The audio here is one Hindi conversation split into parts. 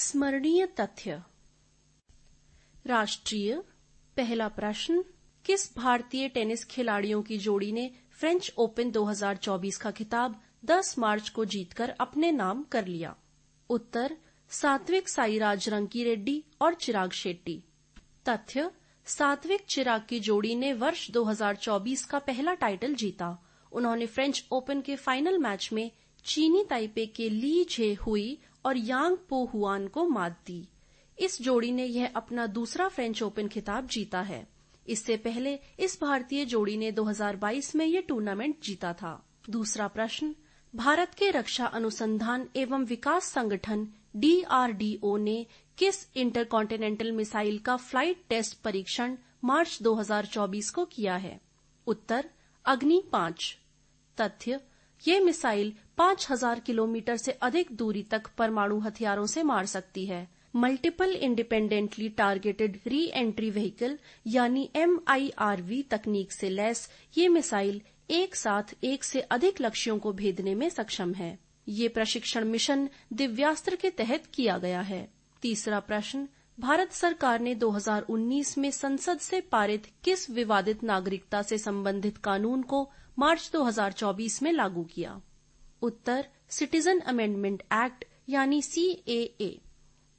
स्मरणीय तथ्य। राष्ट्रीय पहला प्रश्न, किस भारतीय टेनिस खिलाड़ियों की जोड़ी ने फ्रेंच ओपन 2024 का खिताब 10 मार्च को जीतकर अपने नाम कर लिया? उत्तर, सात्विक साईराज रंकी रेड्डी और चिराग शेट्टी। तथ्य, सात्विक चिराग की जोड़ी ने वर्ष 2024 का पहला टाइटल जीता। उन्होंने फ्रेंच ओपन के फाइनल मैच में चीनी ताइपे के ली झे हुई और यांग पो हुआन को मात दी। इस जोड़ी ने यह अपना दूसरा फ्रेंच ओपन खिताब जीता है। इससे पहले इस भारतीय जोड़ी ने 2022 में यह टूर्नामेंट जीता था। दूसरा प्रश्न, भारत के रक्षा अनुसंधान एवं विकास संगठन डीआरडीओ ने किस इंटरकॉन्टिनेंटल मिसाइल का फ़्लाइट टेस्ट परीक्षण मार्च 2024 को किया है? उत्तर, अग्नि पाँच। तथ्य ये मिसाइल 5000 किलोमीटर से अधिक दूरी तक परमाणु हथियारों से मार सकती है। Multiple independently targeted re entry vehicle, यानी एमआईआरवी तकनीक से लैस ये मिसाइल एक साथ एक से अधिक लक्ष्यों को भेदने में सक्षम है। ये प्रशिक्षण मिशन दिव्यास्त्र के तहत किया गया है। तीसरा प्रश्न, भारत सरकार ने 2019 में संसद से पारित किस विवादित नागरिकता से संबंधित कानून को मार्च 2024 में लागू किया। उत्तर, सिटीजन अमेंडमेंट एक्ट, यानी सीएए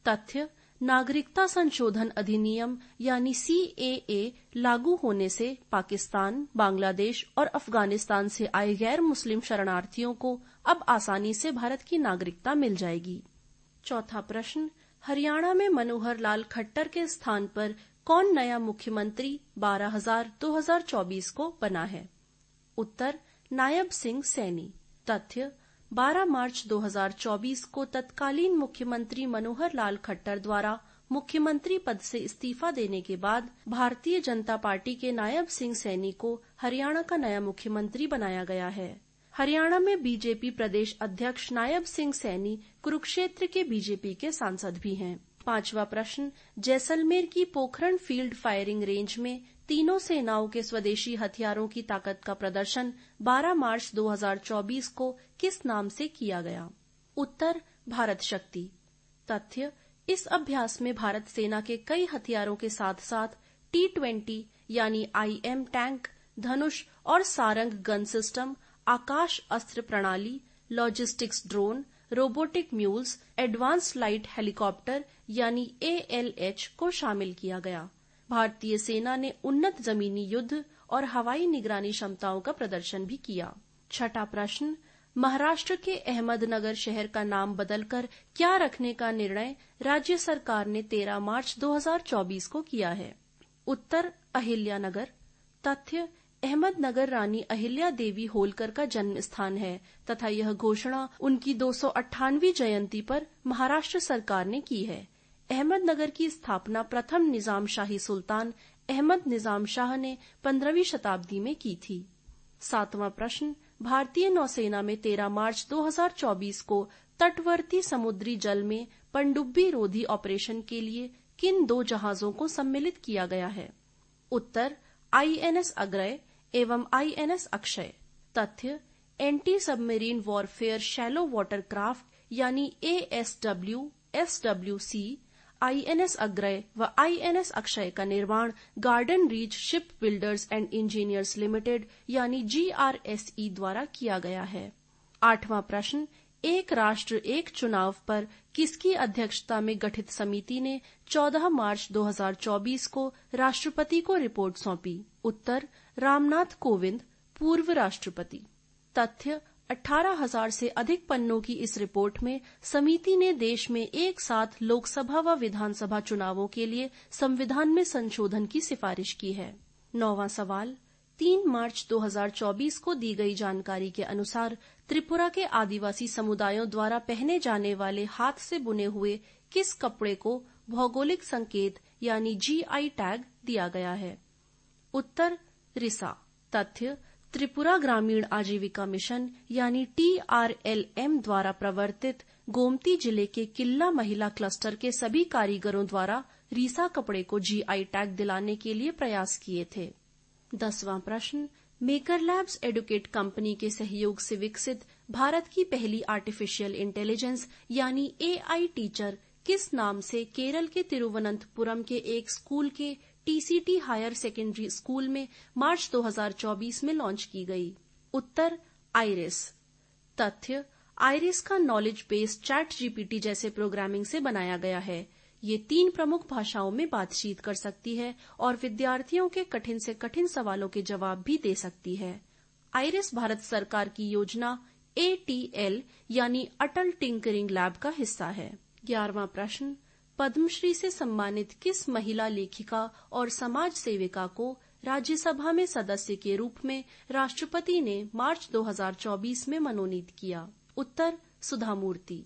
तथ्य, नागरिकता संशोधन अधिनियम, यानी सीएए लागू होने से पाकिस्तान, बांग्लादेश और अफ़गानिस्तान से आए गैर मुस्लिम शरणार्थियों को अब आसानी से भारत की नागरिकता मिल जाएगी। चौथा प्रश्न, हरियाणा में मनोहर लाल खट्टर के स्थान पर कौन नया मुख्यमंत्री बारह हज़ार दो हज़ार चौबीस को बना है? उत्तर, नायब सिंह सैनी। तथ्य 12 मार्च 2024 को तत्कालीन मुख्यमंत्री मनोहर लाल खट्टर द्वारा मुख्यमंत्री पद से इस्तीफा देने के बाद भारतीय जनता पार्टी के नायब सिंह सैनी को हरियाणा का नया मुख्यमंत्री बनाया गया है। हरियाणा में बीजेपी प्रदेश अध्यक्ष नायब सिंह सैनी कुरुक्षेत्र के बीजेपी के सांसद भी हैं। पांचवा प्रश्न, जैसलमेर की पोखरण फ़ील्ड फायरिंग रेंज में तीनों सेनाओं के स्वदेशी हथियारों की ताकत का प्रदर्शन 12 मार्च 2024 को किस नाम से किया गया? उत्तर, भारत शक्ति। तथ्य, इस अभ्यास में भारत सेना के कई हथियारों के साथ साथ टी ट्वेंटी यानी आईएम टैंक धनुष और सारंग गन सिस्टम आकाश अस्त्र प्रणाली logistics drone robotic mules advance light helicopter यानी एएलएच को शामिल किया गया। भारतीय सेना ने उन्नत जमीनी युद्ध और हवाई निगरानी क्षमताओं का प्रदर्शन भी किया। छठा प्रश्न, महाराष्ट्र के अहमदनगर शहर का नाम बदलकर क्या रखने का निर्णय राज्य सरकार ने 13 मार्च 2024 को किया है? उत्तर, अहिल्यानगर। तथ्य, अहमदनगर रानी अहिल्या देवी होलकर का जन्म स्थान है तथा यह घोषणा उनकी दो जयंती पर महाराष्ट्र सरकार ने की है। अहमदनगर की स्थापना प्रथम निज़ाम शाही सुल्तान अहमद निज़ाम शाह ने पंद्रहवीं शताब्दी में की थी। सातवां प्रश्न, भारतीय नौसेना में 13 मार्च 2024 को तटवर्ती समुद्री जल में पनडुब्बी रोधी ऑपरेशन के लिए किन दो जहाजों को सम्मिलित किया गया है? उत्तर आईएनएस अग्रय एवं आईएनएस अक्षय। तथ्य anti submarine warfare shallow water craft यानी एएसडब्ल्यू एसडब्ल्यूसी आईएनएस अग्रय व आईएनएस अक्षय का निर्माण Garden Reach Ship Builders and Engineers Limited यानी जीआरएसई द्वारा किया गया है। आठवां प्रश्न, एक राष्ट्र, एक चुनाव पर किसकी अध्यक्षता में गठित समिति ने 14 मार्च 2024 को राष्ट्रपति को रिपोर्ट सौंपी? उत्तर, रामनाथ कोविंद, पूर्व राष्ट्रपति। तथ्य अठारह हज़ार से अधिक पन्नों की इस रिपोर्ट में समिति ने देश में एक साथ लोकसभा व विधानसभा चुनावों के लिए संविधान में संशोधन की सिफारिश की है। नौवां सवाल, तीन मार्च 2024 को दी गई जानकारी के अनुसार त्रिपुरा के आदिवासी समुदायों द्वारा पहने जाने वाले हाथ से बुने हुए किस कपड़े को भौगोलिक संकेत यानी जीआई टैग दिया गया है? उत्तर, रिसा। तथ्य त्रिपुरा ग्रामीण आजीविका मिशन, यानी टीआरएलएम द्वारा प्रवर्तित गोमती ज़िले के किल्ला महिला क्लस्टर के सभी कारीगरों द्वारा रीसा कपड़े को जीआई टैग दिलाने के लिए प्रयास किए थे। दसवां प्रश्न, मेकर लैब्स एडुकेट कंपनी के सहयोग से विकसित भारत की पहली आर्टिफिशियल इंटेलिजेंस, यानी एआई टीचर, किस नाम से केरल के तिरुवनंतपुरम के एक स्कूल के टीसीटी हायर सेकेंडरी स्कूल में मार्च 2024 में लॉन्च की गई। उत्तर आइरिस तथ्य आइरिस का नॉलेज बेस चैट जीपीटी जैसे प्रोग्रामिंग से बनाया गया है। ये तीन प्रमुख भाषाओं में बातचीत कर सकती है और विद्यार्थियों के कठिन से कठिन सवालों के जवाब भी दे सकती है। आइरिस भारत सरकार की योजना एटीएल यानी अटल टिंकरिंग लैब का हिस्सा है। ग्यारहवा प्रश्न पद्मश्री से सम्मानित किस महिला लेखिका और समाज सेविका को राज्यसभा में सदस्य के रूप में राष्ट्रपति ने मार्च 2024 में मनोनीत किया? उत्तर सुधा मूर्ति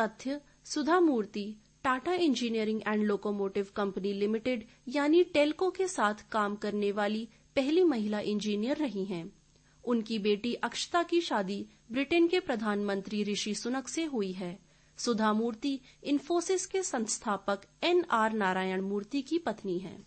तथ्य Sudha Murty Tata Engineering and Locomotive Company Limited, यानी टेल्को के साथ काम करने वाली पहली महिला इंजीनियर रही हैं। उनकी बेटी अक्षता की शादी ब्रिटेन के प्रधानमंत्री ऋषि सुनक से हुई है। सुधा मूर्ति इन्फोसिस के संस्थापक एन आर नारायण मूर्ति की पत्नी है।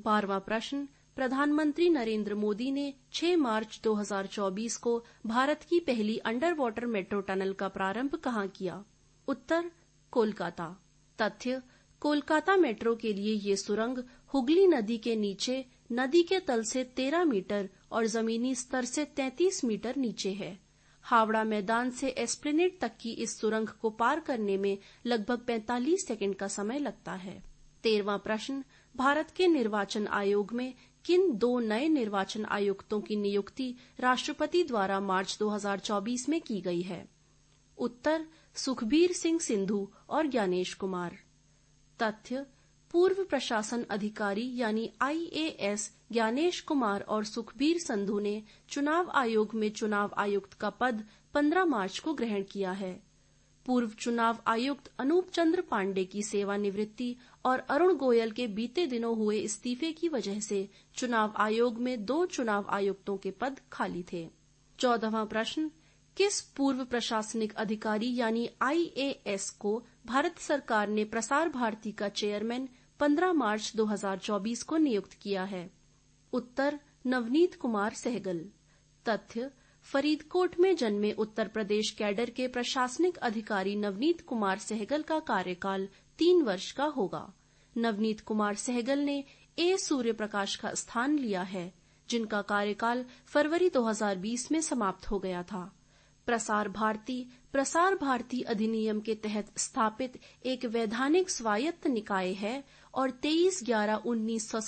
बारवा प्रश्न, प्रधानमंत्री नरेंद्र मोदी ने 6 मार्च 2024 को भारत की पहली अंडर वाटर मेट्रो टनल का प्रारंभ कहाँ किया? उत्तर, कोलकाता। तथ्य, कोलकाता मेट्रो के लिए ये सुरंग हुगली नदी के नीचे, नदी के तल से 13 मीटर और जमीनी स्तर से 33 मीटर नीचे है। हावड़ा मैदान से एस्प्लेनेड तक की इस सुरंग को पार करने में लगभग 45 सेकंड का समय लगता है। तेरवा प्रश्न, भारत के निर्वाचन आयोग में किन दो नए निर्वाचन आयुक्तों की नियुक्ति राष्ट्रपति द्वारा मार्च 2024 में की गई है? उत्तर, सुखबीर सिंह सिंधु और ज्ञानेश कुमार। तथ्य पूर्व प्रशासन अधिकारी यानी आईएएस ज्ञानेश कुमार और सुखबीर संधु ने चुनाव आयोग में चुनाव आयुक्त का पद 15 मार्च को ग्रहण किया है। पूर्व चुनाव आयुक्त अनूप चंद्र पांडे की सेवानिवृत्ति और अरुण गोयल के बीते दिनों हुए इस्तीफे की वजह से चुनाव आयोग में दो चुनाव आयुक्तों के पद खाली थे। चौदहवा प्रश्न, किस पूर्व प्रशासनिक अधिकारी यानी आईएएस को भारत सरकार ने प्रसार भारती का चेयरमैन 15 मार्च 2024 को नियुक्त किया है। उत्तर, नवनीत कुमार सहगल। तथ्य, फरीदकोट में जन्मे उत्तर प्रदेश कैडर के प्रशासनिक अधिकारी नवनीत कुमार सहगल का कार्यकाल तीन वर्ष का होगा। नवनीत कुमार सहगल ने ए सूर्य प्रकाश का स्थान लिया है, जिनका कार्यकाल फरवरी 2020 में समाप्त हो गया था। प्रसार भारती प्रसार भारती अधिनियम के तहत स्थापित एक वैधानिक स्वायत्त निकाय है और 23 ग्यारह उन्नीस सौ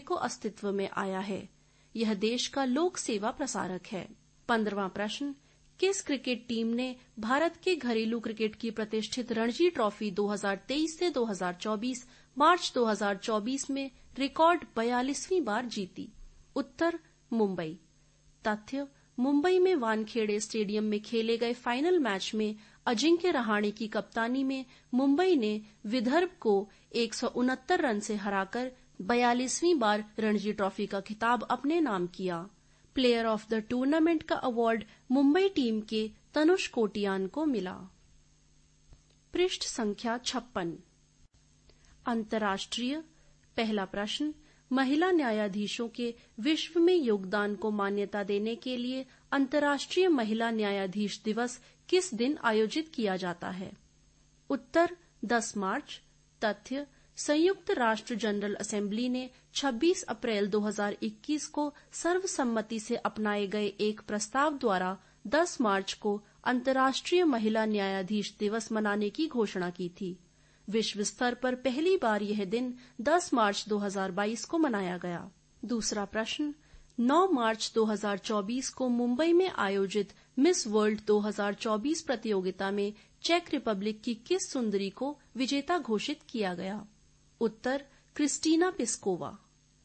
को अस्तित्व में आया है। यह देश का लोक सेवा प्रसारक है। पंद्रवा प्रश्न, किस क्रिकेट टीम ने भारत के घरेलू क्रिकेट की प्रतिष्ठित रणजी ट्रॉफी 2023 से 2024 मार्च 2024 में रिकॉर्ड बयालीसवीं बार जीती? उत्तर, मुंबई। तथ्य मुंबई में वानखेड़े स्टेडियम में खेले गए फाइनल मैच में अजिंक्य रहाणे की कप्तानी में मुंबई ने विदर्भ को एक सौ उनहत्तर रन से हराकर बयालीसवीं बार रणजी ट्रॉफी का खिताब अपने नाम किया। प्लेयर ऑफ़ द टूर्नामेंट का अवार्ड मुंबई टीम के तनुष कोटियान को मिला। पृष्ठ संख्या छप्पन। अंतर्राष्ट्रीय पहला प्रश्न महिला न्यायाधीशों के विश्व में योगदान को मान्यता देने के लिए अंतर्राष्ट्रीय महिला न्यायाधीश दिवस किस दिन आयोजित किया जाता है? उत्तर 10 मार्च। तथ्य, संयुक्त राष्ट्र जनरल असेंबली ने 26 अप्रैल 2021 को सर्वसम्मति से अपनाए गए एक प्रस्ताव द्वारा 10 मार्च को अंतर्राष्ट्रीय महिला न्यायाधीश दिवस मनाने की घोषणा की थी। विश्व स्तर पर पहली बार यह दिन 10 मार्च 2022 को मनाया गया। दूसरा प्रश्न 9 मार्च 2024 को मुंबई में आयोजित मिस वर्ल्ड 2024 प्रतियोगिता में चेक रिपब्लिक की किस सुंदरी को विजेता घोषित किया गया? उत्तर, क्रिस्टीना पिस्कोवा।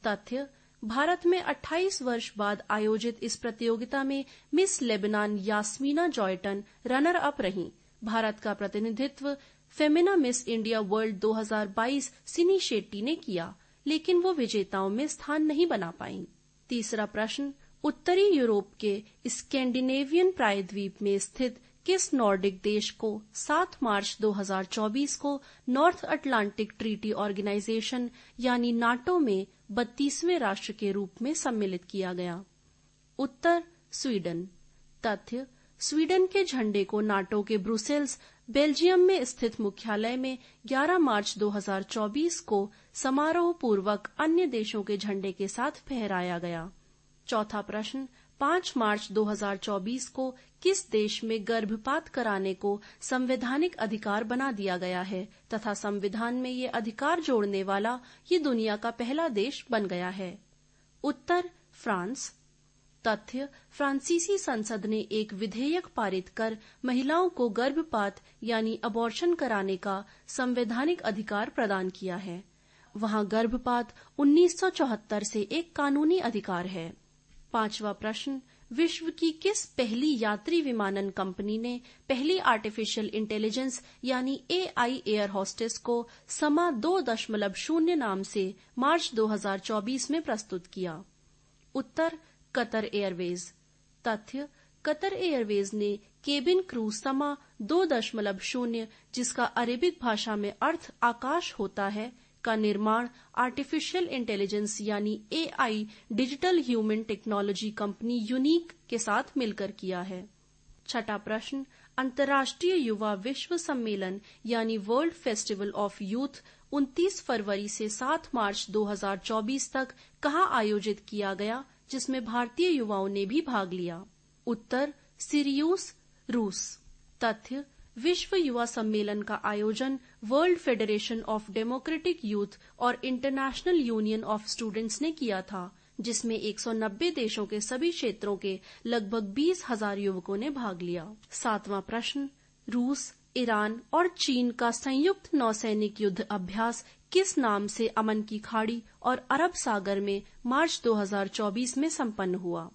तथ्य, भारत में 28 वर्ष बाद आयोजित इस प्रतियोगिता में Miss Lebanon Yasmina Zaytoun runner up रहीं। भारत का प्रतिनिधित्व फेमिना मिस इंडिया वर्ल्ड 2022 सिनी शेट्टी ने किया, लेकिन वो विजेताओं में स्थान नहीं बना पाई। तीसरा प्रश्न, उत्तरी यूरोप के स्कैंडिनेवियन प्रायद्वीप में स्थित किस नॉर्डिक देश को 7 मार्च 2024 को नॉर्थ अटलांटिक ट्रीटी ऑर्गेनाइजेशन, यानी नाटो में बत्तीसवें राष्ट्र के रूप में सम्मिलित किया गया? उत्तर, स्वीडन। तथ्य, स्वीडन के झंडे को नाटो के ब्रुसेल्स बेल्जियम में स्थित मुख्यालय में 11 मार्च 2024 को समारोह पूर्वक अन्य देशों के झंडे के साथ फहराया गया। चौथा प्रश्न 5 मार्च 2024 को किस देश में गर्भपात कराने को संवैधानिक अधिकार बना दिया गया है? तथा संविधान में ये अधिकार जोड़ने वाला ये दुनिया का पहला देश बन गया है। उत्तर, फ्रांस। तथ्य, फ्रांसीसी संसद ने एक विधेयक पारित कर महिलाओं को गर्भपात, यानी अबॉर्शन कराने का संवैधानिक अधिकार प्रदान किया है। वहाँ गर्भपात 1974 से एक कानूनी अधिकार है। पांचवा प्रश्न, विश्व की किस पहली यात्री विमानन कंपनी ने पहली आर्टिफिशियल इंटेलिजेंस यानी एआई एयर होस्टेस को समा दो दशमलव शून्य नाम से मार्च 2024 में प्रस्तुत किया? उत्तर कतर एयरवेज। तथ्य, कतर एयरवेज ने केबिन क्रू समा दो दशमलव शून्य, जिसका अरेबिक भाषा में अर्थ आकाश होता है, का निर्माण आर्टिफिशियल इंटेलिजेंस यानी AI digital human technology company Unique के साथ मिलकर किया है। छठा प्रश्न, अंतर्राष्ट्रीय युवा विश्व सम्मेलन यानी वर्ल्ड फेस्टिवल ऑफ़ यूथ 29 फरवरी से 7 मार्च 2024 तक कहाँ आयोजित किया गया? जिसमें भारतीय युवाओं ने भी भाग लिया। उत्तर, सिरियूस, रूस। तथ्य, विश्व युवा सम्मेलन का आयोजन World Federation of Democratic Youth और इंटरनेशनल यूनियन ऑफ़ स्टूडेंट्स ने किया था, जिसमें 190 देशों के सभी क्षेत्रों के लगभग बीस हज़ार युवकों ने भाग लिया। सातवां प्रश्न, रूस, ईरान और चीन का संयुक्त नौसैनिक युद्ध अभ्यास किस नाम से अमन की खाड़ी और अरब सागर में मार्च 2024 में संपन्न हुआ?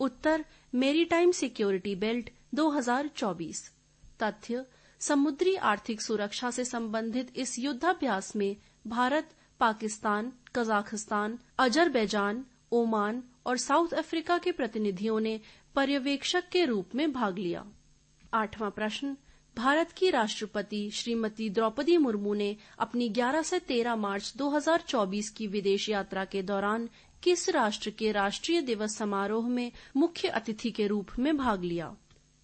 उत्तर मेरीटाइम सिक्योरिटी बेल्ट 2024 तथ्य, समुद्री आर्थिक सुरक्षा से संबंधित इस युद्धाभ्यास में Bharat, Pakistan Kazakhstan Azerbaijan, Oman और साउथ अफ्रीका के प्रतिनिधियों ने पर्यवेक्षक के रूप में भाग लिया। आठवां प्रश्न भारत की राष्ट्रपति श्रीमती द्रौपदी मुर्मू ने अपनी 11 से 13 मार्च 2024 की विदेश यात्रा के दौरान किस राष्ट्र के राष्ट्रीय दिवस समारोह में मुख्य अतिथि के रूप में भाग लिया?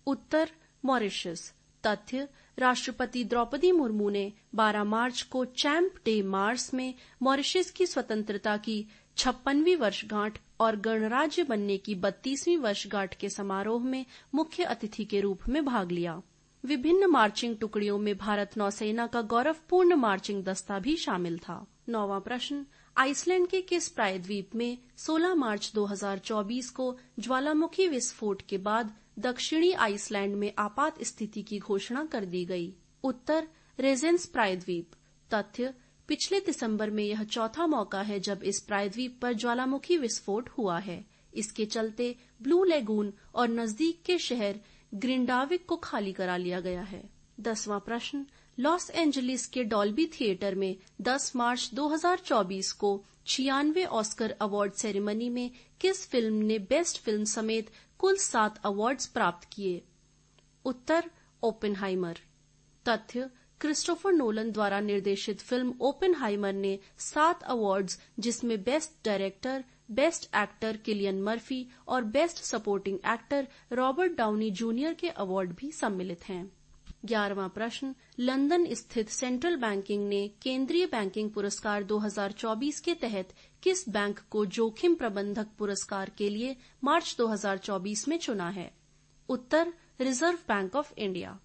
उत्तर, मॉरिशस। तथ्य, राष्ट्रपति द्रौपदी मुर्मू ने 12 मार्च को चैंप डे मार्स में मॉरिशस की स्वतंत्रता की छप्पनवीं वर्षगांठ और गणराज्य बनने की बत्तीसवीं वर्षगांठ के समारोह में मुख्य अतिथि के रूप में भाग लिया। विभिन्न मार्चिंग टुकड़ियों में भारत नौसेना का गौरवपूर्ण मार्चिंग दस्ता भी शामिल था। नौवा प्रश्न, आइसलैंड के किस प्रायद्वीप में 16 मार्च 2024 को ज्वालामुखी विस्फोट के बाद दक्षिणी आइसलैंड में आपात स्थिति की घोषणा कर दी गई? उत्तर, रेजेंस प्रायद्वीप। तथ्य, पिछले दिसंबर में यह चौथा मौका है जब इस प्रायद्वीप पर ज्वालामुखी विस्फोट हुआ है। इसके चलते ब्लू लेगून और नज़दीक के शहर ग्रिंडाविक को खाली करा लिया गया है। दसवां प्रश्न, लॉस एंजलिस के डॉल्बी थिएटर में 10 मार्च 2024 को छियानवे ऑस्कर अवार्ड सेरेमनी में किस फ़िल्म ने बेस्ट फ़िल्म समेत कुल सात अवार्ड्स प्राप्त किए? उत्तर, ओपेनहाइमर। तथ्य, क्रिस्टोफर नोलन द्वारा निर्देशित फ़िल्म ओपेनहाइमर ने सात अवार्ड्स जिसमें best director best actor Cillian Murphy और best supporting actor Robert Downey Junior के अवार्ड भी सम्मिलित हैं। ग्यारहवा प्रश्न, लंदन स्थित सेंट्रल बैंकिंग ने केंद्रीय बैंकिंग पुरस्कार 2024 के तहत किस बैंक को जोखिम प्रबंधक पुरस्कार के लिए मार्च 2024 में चुना है? उत्तर, रिज़र्व बैंक ऑफ़ इंडिया।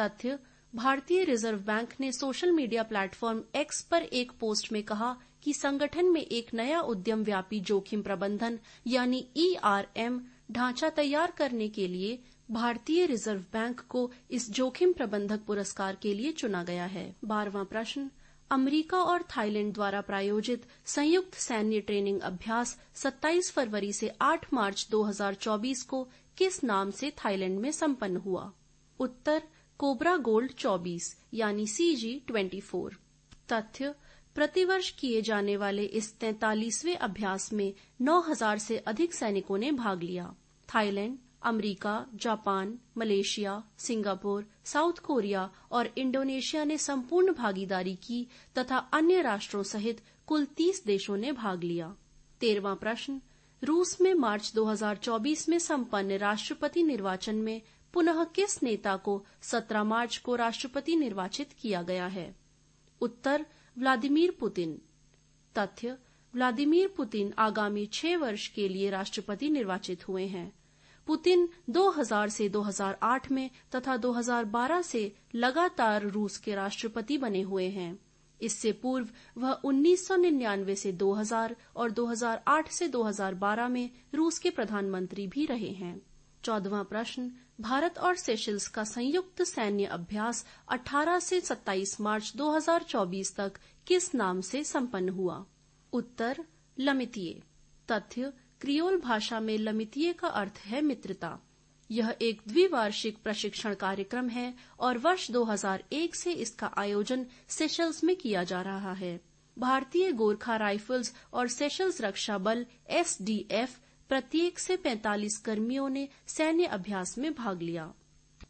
तथ्य, भारतीय रिज़र्व बैंक ने सोशल मीडिया प्लेटफॉर्म एक्स पर एक पोस्ट में कहा कि संगठन में एक नया उद्यम व्यापी जोखिम प्रबंधन, यानी ईआरएम e ढांचा तैयार करने के लिए भारतीय रिज़र्व बैंक को इस जोखिम प्रबंधक पुरस्कार के लिए चुना गया है। बारहवां प्रश्न, अमेरिका और थाईलैंड द्वारा प्रायोजित संयुक्त सैन्य ट्रेनिंग अभ्यास 27 फरवरी से 8 मार्च 2024 को किस नाम से थाईलैंड में संपन्न हुआ? उत्तर, कोबरा गोल्ड 24 यानी सी सीजी 24 तथ्य प्रतिवर्ष किए जाने वाले इस तैतालीसवें अभ्यास में 9000 से अधिक सैनिकों ने भाग लिया। Thailand, America, Japan, Malaysia, Singapore, South Korea और इंडोनेशिया ने संपूर्ण भागीदारी की तथा अन्य राष्ट्रों सहित कुल 30 देशों ने भाग लिया। तेरवा प्रश्न, रूस में मार्च 2024 में संपन्न राष्ट्रपति निर्वाचन में पुनः किस नेता को 17 मार्च को राष्ट्रपति निर्वाचित किया गया है? उत्तर व्लादिमीर पुतिन। तथ्य, व्लादिमीर पुतिन आगामी छह वर्ष के लिए राष्ट्रपति निर्वाचित हुए हैं। पुतिन 2000 से 2008 में तथा 2012 से लगातार रूस के राष्ट्रपति बने हुए हैं। इससे पूर्व वह 1999 से 2000 और 2008 से 2012 में रूस के प्रधानमंत्री भी रहे हैं। चौदवा प्रश्न भारत और सेशल्स का संयुक्त सैन्य अभ्यास 18 से 27 मार्च 2024 तक किस नाम से संपन्न हुआ? उत्तर, लमितिये। तथ्य, क्रियोल भाषा में लमितिये का अर्थ है मित्रता। यह एक द्विवार्षिक प्रशिक्षण कार्यक्रम है और वर्ष 2001 से इसका आयोजन सेशल्स में किया जा रहा है। भारतीय गोरखा राइफल्स और सेशल्स रक्षा बल एसडीएफ प्रत्येक से 45 कर्मियों ने सैन्य अभ्यास में भाग लिया।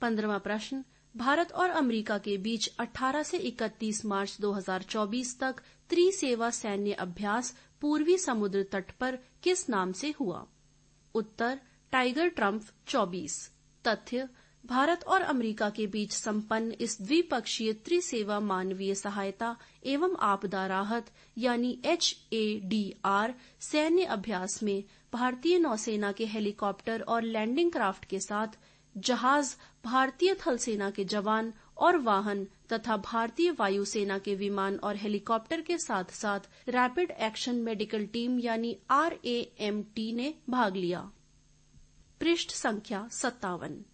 पंद्रवा प्रश्न, भारत और अमेरिका के बीच 18 से 31 मार्च 2024 तक त्रिसेवा सैन्य अभ्यास पूर्वी समुद्र तट पर किस नाम से हुआ? उत्तर, टाइगर ट्रंप 24 तथ्य, भारत और अमेरिका के बीच संपन्न इस द्विपक्षीय त्रिसेवा मानवीय सहायता एवं आपदा राहत, यानी एच ए डी आर, सैन्य अभ्यास में भारतीय नौसेना के हेलीकॉप्टर और लैंडिंग क्राफ्ट के साथ जहाज़, भारतीय थल सेना के जवान और वाहन तथा भारतीय वायुसेना के विमान और हेलीकॉप्टर के साथ साथ रैपिड एक्शन मेडिकल टीम यानी आर ने भाग लिया। पृष्ठ संख्या सत्तावन।